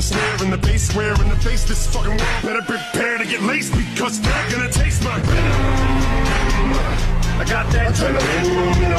the snare and the bass swear in the face. This fucking world better prepare to get laced because they're gonna taste my venom. I got that adrenaline,